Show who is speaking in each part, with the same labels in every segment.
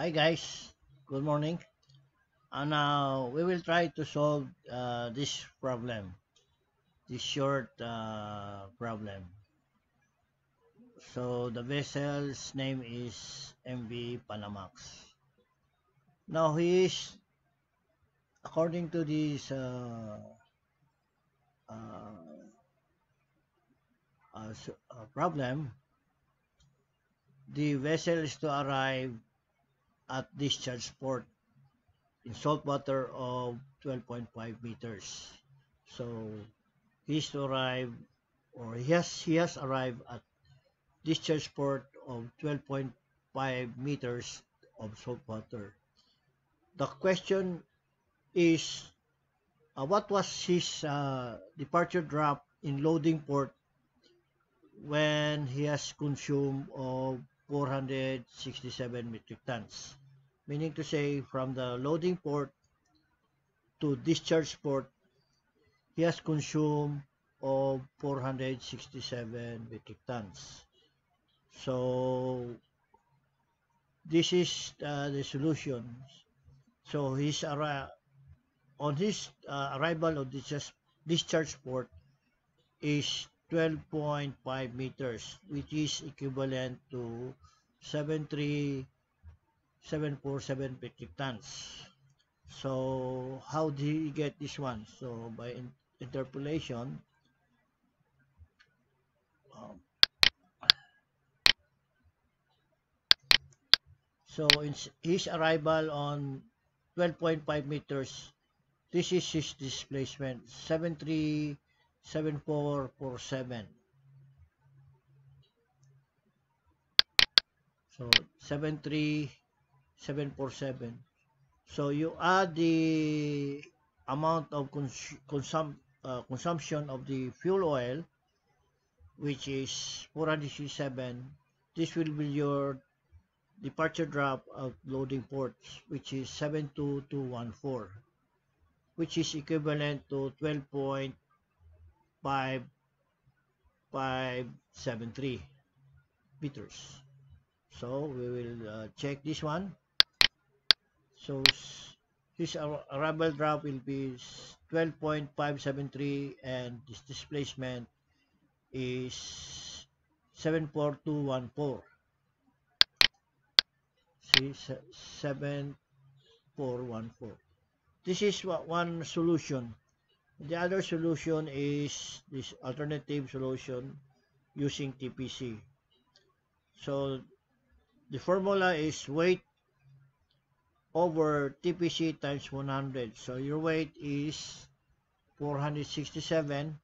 Speaker 1: Hi guys, good morning. And now we will try to solve uh, this problem, this short uh, problem. So the vessel's name is MV Panamax. Now he is, according to this uh, uh, uh, uh, problem, the vessel is to arrive at discharge port in salt water of 12.5 meters. So he's to arrive or he has he has arrived at discharge port of 12.5 meters of salt water. The question is uh, what was his uh, departure drop in loading port when he has consumed of 467 metric tons? Meaning to say from the loading port to discharge port, he has consumed of 467 metric tons. So this is uh, the solution. So his on his uh, arrival of discharge, discharge port is 12.5 meters, which is equivalent to 73 747 metric tons. So how did he get this one? So by in- interpolation, um, so in his arrival on 12.5 meters, this is his displacement 737447. So 73747. So you add the amount of cons- consum- uh, consumption of the fuel oil, which is 467. This will be your departure drop of loading ports, which is 72214, which is equivalent to 12.5573 meters. So we will uh, check this one. So his ar- arrival drop will be s- 12.573 and this displacement is 74214. See, se- 7414. This is one solution. The other solution is this alternative solution using TPC. So the formula is weight over TPC times 100. So your weight is 467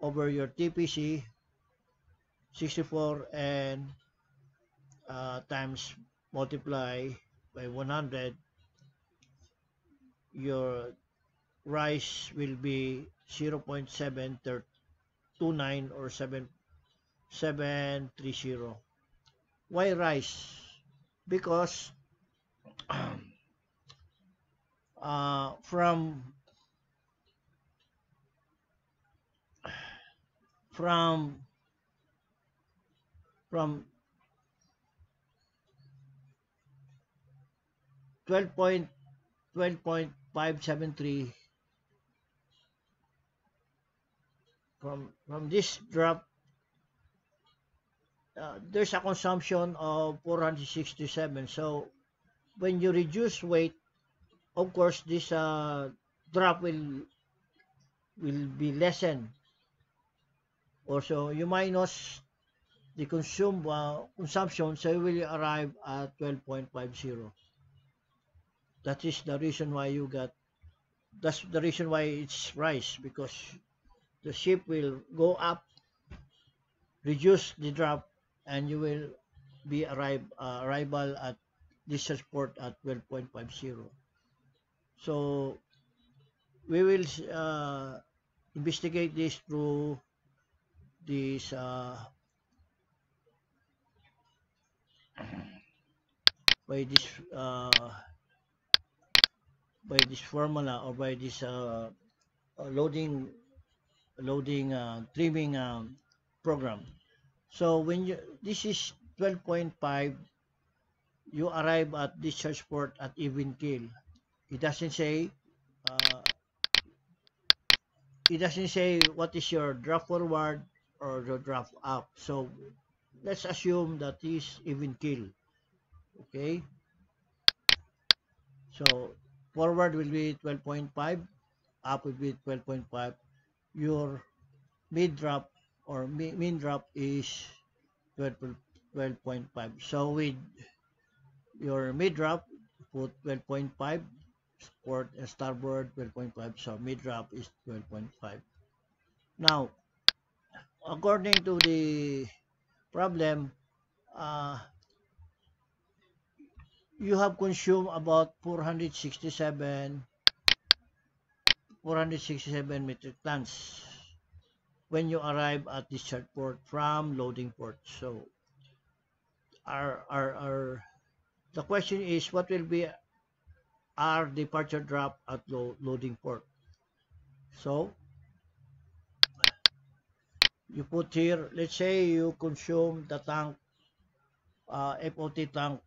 Speaker 1: over your TPC 64 and uh, times multiply by 100 your rise will be 0.729 or 7 730 why rise because uh, from from from 12 point 12.573 from from this drop uh, there's a consumption of 467 so when you reduce weight of course this uh, drop will will be lessened. Also you minus the consume uh, consumption so you will arrive at 12.50 that is the reason why you got that's the reason why it's rise because the ship will go up reduce the drop and you will be arrive uh, arrival at discharge port at 12.50 so we will uh, investigate this through this uh, by this uh, by this formula or by this uh, loading loading uh, trimming um, program. So when you this is 12.5 you arrive at discharge port at even keel. It doesn't say uh, it doesn't say what is your draft forward or the draft up. So let's assume that is even keel. Okay. So forward will be 12.5, up will be 12.5. Your mid drop or mean drop is 12.5. So with your mid drop, put 12.5 port and starboard 12.5 so mid drop is 12.5 now according to the problem uh, you have consumed about 467 467 metric tons when you arrive at discharge port from loading port. So our our, our the question is what will be our departure drop at lo loading port. So, you put here, let's say you consume the tank, uh, FOT tank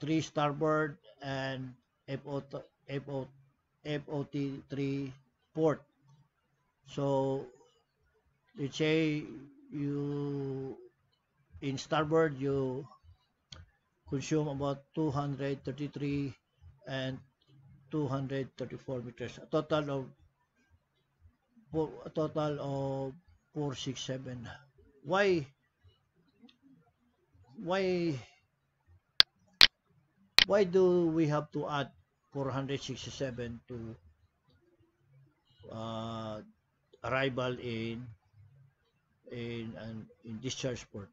Speaker 1: 3 starboard and FOT, FOT, FOT 3 port. So, let's say you in starboard you consume about 233 and 234 meters. A total of a total of 467. Why why why do we have to add 467 to uh, arrival in in in discharge port?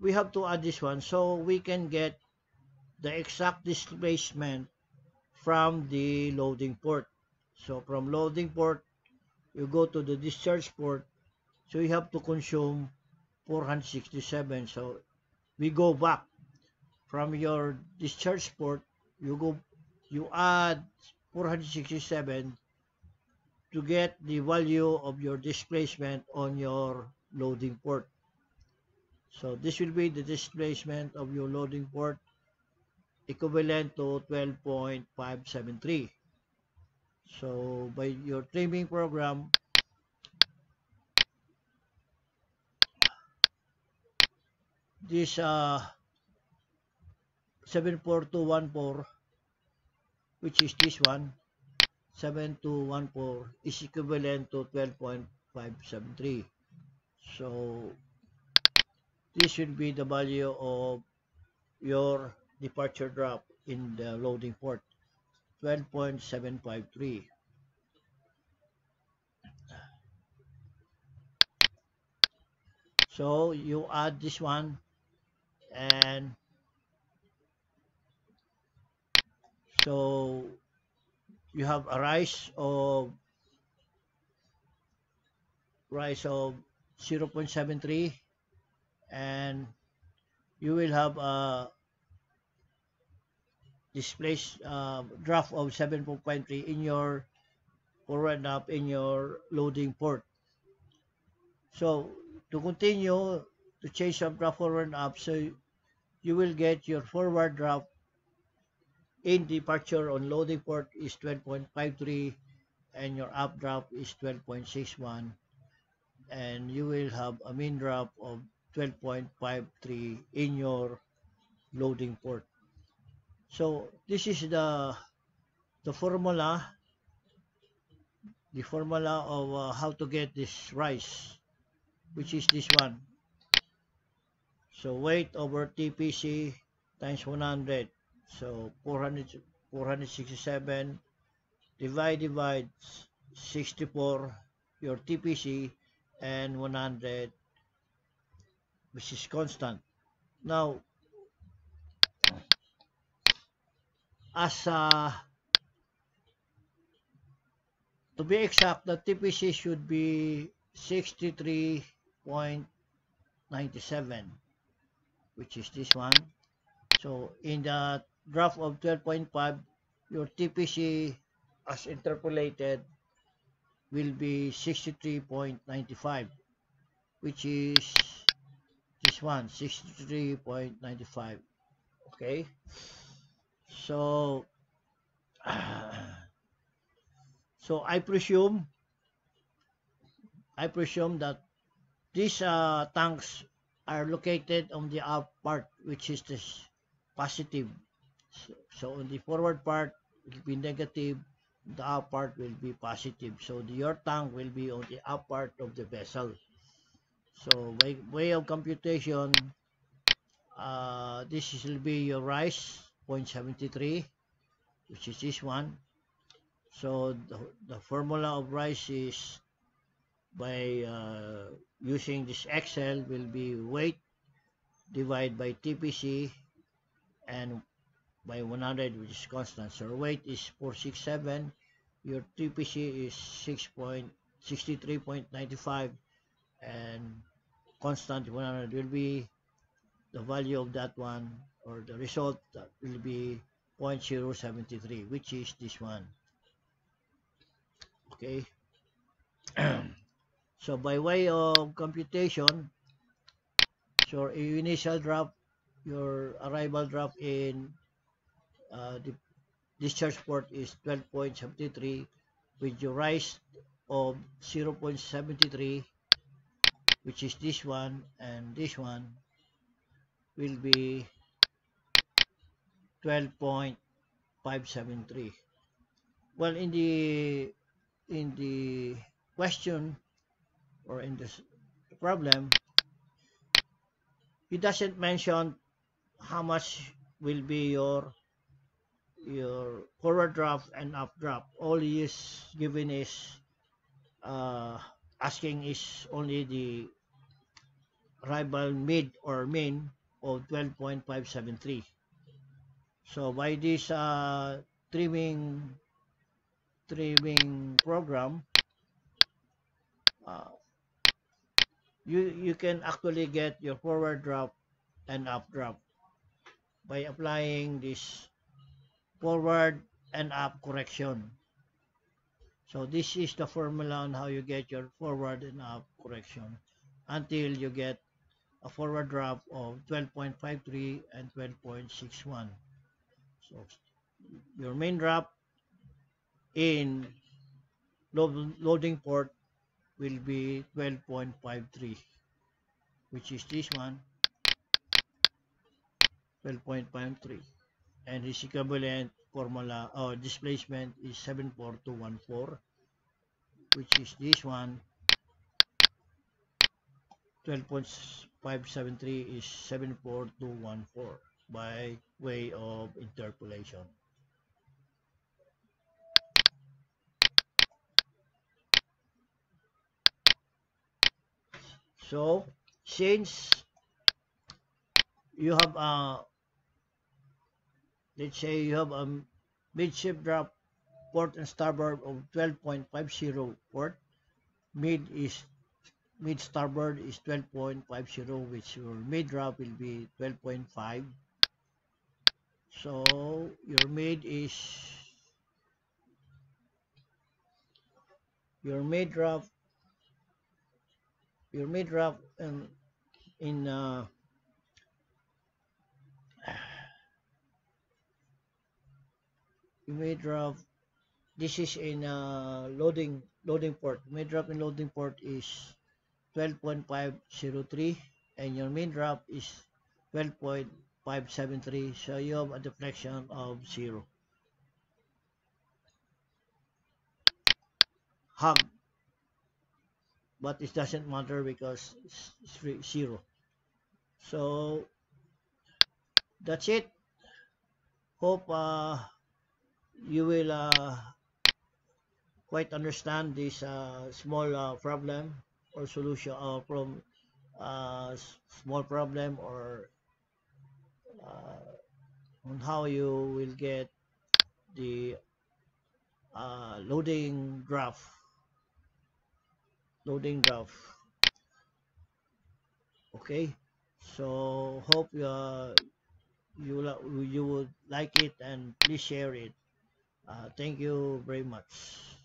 Speaker 1: We have to add this one so we can get the exact displacement from the loading port. So from loading port, you go to the discharge port. So you have to consume 467. So we go back from your discharge port. You go, you add 467 to get the value of your displacement on your loading port. So this will be the displacement of your loading port equivalent to 12.573. So by your trimming program, this uh, 74214, which is this one, 7214 is equivalent to 12.573. So this should be the value of your departure drop in the loading port 12.753 so you add this one and so you have a rise of rise of 0.73 and you will have a displaced uh, draft of 7.3 in your forward up in your loading port. So to continue to change from draft forward up, so you will get your forward draft in departure on loading port is 12.53 and your up drop is 12.61 and you will have a mean drop of 12.53 in your loading port. So this is the the formula the formula of uh, how to get this rice which is this one. So weight over TPC times 100. So 400 467 divide divide 64 your TPC and 100 which is constant. Now as uh, to be exact, the TPC should be 63.97 which is this one. So in the graph of 12.5, your TPC as interpolated will be 63.95 which is this one 63.95 okay? So so I presume I presume that these uh, tanks are located on the up part which is this positive. So, so on the forward part will be negative the up part will be positive. So the, your tank will be on the up part of the vessel so by way of computation uh, this will be your rise 0.73 which is this one. So the, the formula of rise is by uh, using this Excel will be weight divided by TPC and by 100 which is constant. So weight is 467, your TPC is 6.63.95 and constant 100 will be the value of that one or the result that will be 0.073 which is this one. Okay? So by way of computation so your initial drop your arrival drop in uh, the discharge port is 12.73 with your rise of 0.73 which is this one and this one will be 12.573 well in the in the question or in this problem it doesn't mention how much will be your your forward draft and updraft all he is given is uh, asking is only the rival mid or min of 12.573 so by this uh, trimming trimming program uh, you you can actually get your forward drop and up drop by applying this forward and up correction. So this is the formula on how you get your forward and up correction until you get a forward drop of 12.53 and 12.61. So your main drop in loading port will be 12.53 which is this one 12.53 and his equivalent formula or displacement is 74214 which is this one 12.573 is 74214 by way of interpolation. So since you have a let's say you have a midship drop port and starboard of 12.50 port mid is mid starboard is 12.50 which your mid drop will be 12.5 so your mid is your mid drop your mid drop in in uh, you may drop this is in uh, loading loading port. Main drop in loading port is 12.503 and your main drop is 12.573 so you have a deflection of zero. Hug but it doesn't matter because it's, it's zero. So that's it. Hope uh, you will uh, quite understand this uh, small uh, problem or solution uh, from uh, small problem or uh, on how you will get the uh, loading graph loading graph. Okay? So hope uh, you you would like it and please share it. Uh, thank you very much